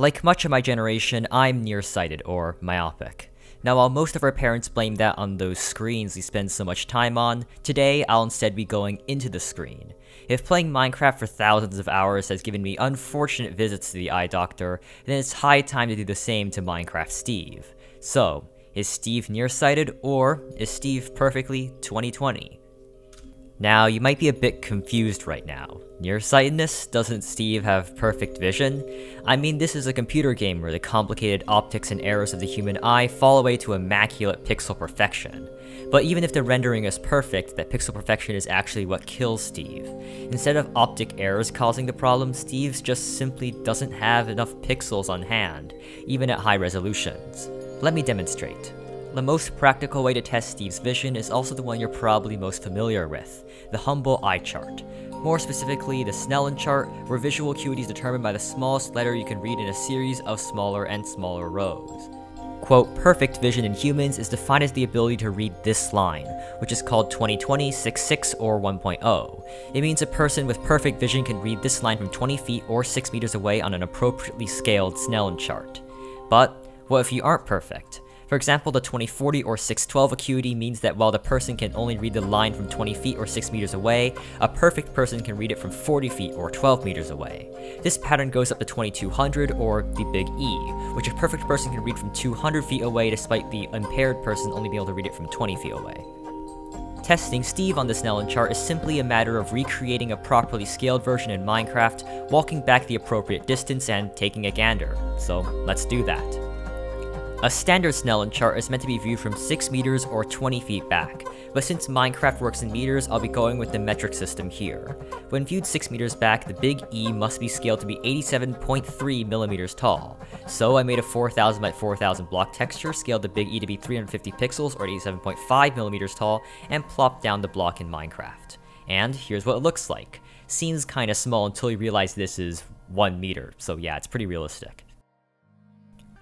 Like much of my generation, I'm nearsighted or myopic. Now while most of our parents blame that on those screens we spend so much time on, today I'll instead be going into the screen. If playing Minecraft for thousands of hours has given me unfortunate visits to the eye doctor, then it's high time to do the same to Minecraft Steve. So, is Steve nearsighted or is Steve perfectly 2020? Now, you might be a bit confused right now. Nearsightedness? Doesn't Steve have perfect vision? I mean, this is a computer game where the complicated optics and errors of the human eye fall away to immaculate pixel perfection. But even if the rendering is perfect, that pixel perfection is actually what kills Steve. Instead of optic errors causing the problem, Steve just simply doesn't have enough pixels on hand, even at high resolutions. Let me demonstrate. The most practical way to test Steve's vision is also the one you're probably most familiar with, the Humble Eye Chart. More specifically, the Snellen chart, where visual acuity is determined by the smallest letter you can read in a series of smaller and smaller rows. Quote, perfect vision in humans is defined as the ability to read this line, which is called 2020, 66, or 1.0. It means a person with perfect vision can read this line from 20 feet or 6 meters away on an appropriately scaled Snellen chart. But, what if you aren't perfect? For example, the 2040 or 612 acuity means that while the person can only read the line from 20 feet or 6 meters away, a perfect person can read it from 40 feet or 12 meters away. This pattern goes up to 2200 or the big E, which a perfect person can read from 200 feet away despite the impaired person only being able to read it from 20 feet away. Testing Steve on the Snellen chart is simply a matter of recreating a properly scaled version in Minecraft, walking back the appropriate distance, and taking a gander. So let's do that. A standard Snellen chart is meant to be viewed from 6 meters or 20 feet back, but since Minecraft works in meters, I'll be going with the metric system here. When viewed 6 meters back, the big E must be scaled to be 87.3 millimeters tall. So I made a 4000 by 4000 block texture, scaled the big E to be 350 pixels or 87.5 millimeters tall, and plopped down the block in Minecraft. And here's what it looks like. Seems kinda small until you realize this is 1 meter, so yeah, it's pretty realistic.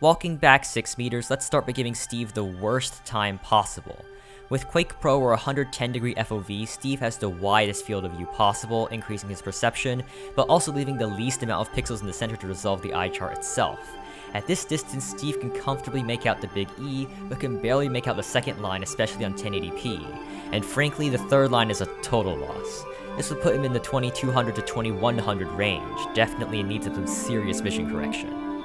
Walking back 6 meters, let's start by giving Steve the worst time possible. With Quake Pro or 110 degree FOV, Steve has the widest field of view possible, increasing his perception, but also leaving the least amount of pixels in the center to resolve the eye chart itself. At this distance, Steve can comfortably make out the big E, but can barely make out the second line, especially on 1080p. And frankly, the third line is a total loss. This would put him in the 2200 to 2100 range, definitely in need of some serious vision correction.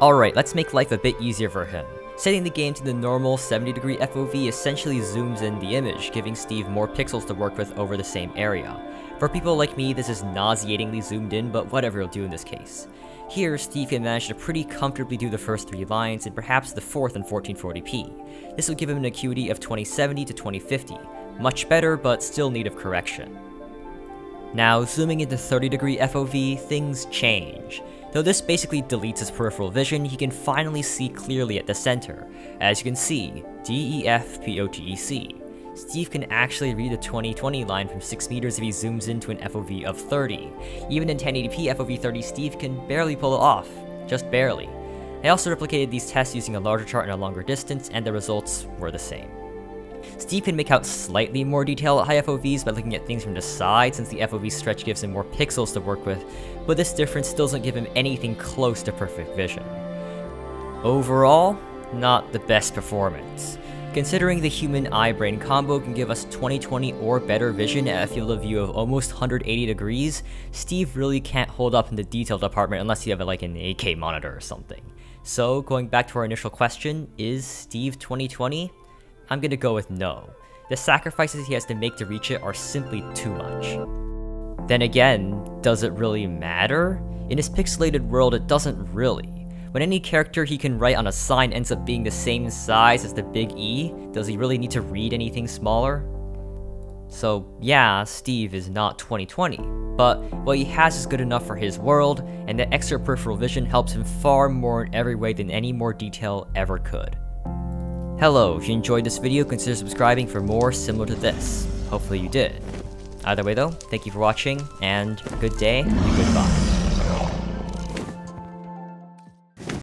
Alright, let's make life a bit easier for him. Setting the game to the normal 70 degree FOV essentially zooms in the image, giving Steve more pixels to work with over the same area. For people like me, this is nauseatingly zoomed in, but whatever it'll do in this case. Here, Steve can manage to pretty comfortably do the first three lines and perhaps the fourth in 1440p. This will give him an acuity of 2070 to 2050. Much better, but still need of correction. Now, zooming into 30 degree FOV, things change. Though this basically deletes his peripheral vision, he can finally see clearly at the center. As you can see, D, E, F, P, O, T, E, C. Steve can actually read the 2020 line from 6 meters if he zooms into an FOV of 30. Even in 1080p FOV 30, Steve can barely pull it off. Just barely. I also replicated these tests using a larger chart and a longer distance, and the results were the same. Steve can make out slightly more detail at high FOVs by looking at things from the side since the FOV stretch gives him more pixels to work with, but this difference still doesn't give him anything close to perfect vision. Overall, not the best performance. Considering the human eye-brain combo can give us 2020 or better vision at a field of view of almost 180 degrees, Steve really can't hold up in the detail department unless you have like an 8K monitor or something. So, going back to our initial question, is Steve 2020? I'm gonna go with no. The sacrifices he has to make to reach it are simply too much. Then again, does it really matter? In his pixelated world, it doesn't really. When any character he can write on a sign ends up being the same size as the big E, does he really need to read anything smaller? So yeah, Steve is not 2020, but what he has is good enough for his world, and the extra peripheral vision helps him far more in every way than any more detail ever could. Hello, if you enjoyed this video, consider subscribing for more similar to this. Hopefully you did. Either way though, thank you for watching, and good day, and goodbye.